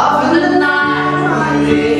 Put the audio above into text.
Of the night.